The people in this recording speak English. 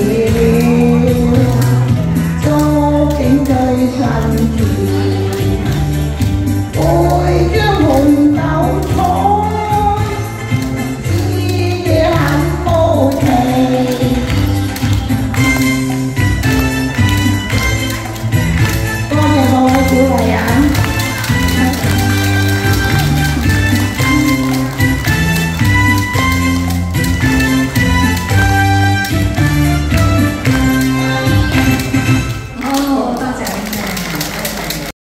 Yeah.